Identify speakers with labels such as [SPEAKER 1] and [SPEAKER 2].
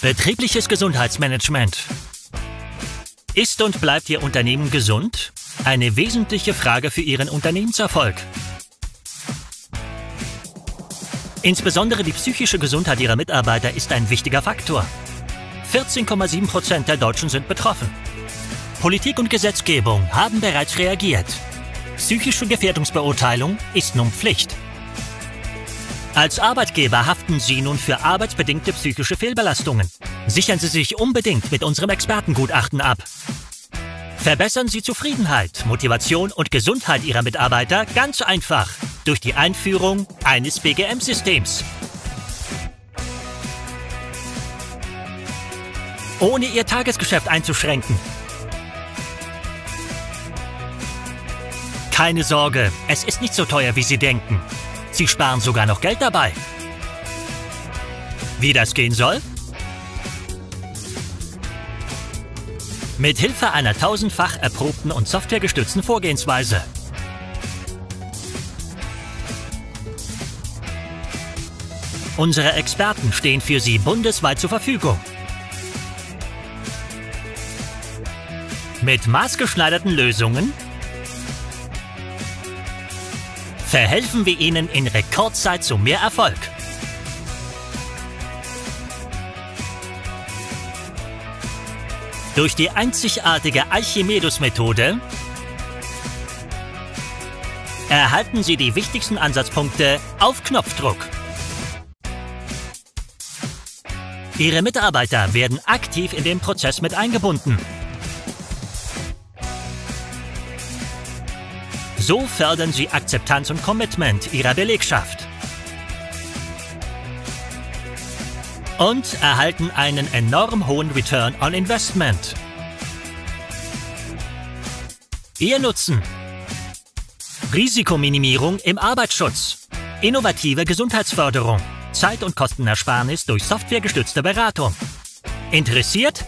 [SPEAKER 1] Betriebliches Gesundheitsmanagement. Ist und bleibt Ihr Unternehmen gesund? Eine wesentliche Frage für Ihren Unternehmenserfolg. Insbesondere die psychische Gesundheit Ihrer Mitarbeiter ist ein wichtiger Faktor. 14,7 Prozent der Deutschen sind betroffen. Politik und Gesetzgebung haben bereits reagiert. Psychische Gefährdungsbeurteilung ist nun Pflicht. Als Arbeitgeber haften Sie nun für arbeitsbedingte psychische Fehlbelastungen. Sichern Sie sich unbedingt mit unserem Expertengutachten ab. Verbessern Sie Zufriedenheit, Motivation und Gesundheit Ihrer Mitarbeiter ganz einfach durch die Einführung eines BGM-Systems. Ohne Ihr Tagesgeschäft einzuschränken. Keine Sorge, es ist nicht so teuer, wie Sie denken. Sie sparen sogar noch Geld dabei. Wie das gehen soll? Mit Hilfe einer tausendfach erprobten und softwaregestützten Vorgehensweise. Unsere Experten stehen für Sie bundesweit zur Verfügung. Mit maßgeschneiderten Lösungen verhelfen wir Ihnen in Rekordzeit zu mehr Erfolg. Durch die einzigartige Archimedes-Methode erhalten Sie die wichtigsten Ansatzpunkte auf Knopfdruck. Ihre Mitarbeiter werden aktiv in den Prozess mit eingebunden. So fördern sie Akzeptanz und Commitment ihrer Belegschaft. Und erhalten einen enorm hohen Return on Investment. Ihr Nutzen. Risikominimierung im Arbeitsschutz. Innovative Gesundheitsförderung. Zeit- und Kostenersparnis durch softwaregestützte Beratung. Interessiert?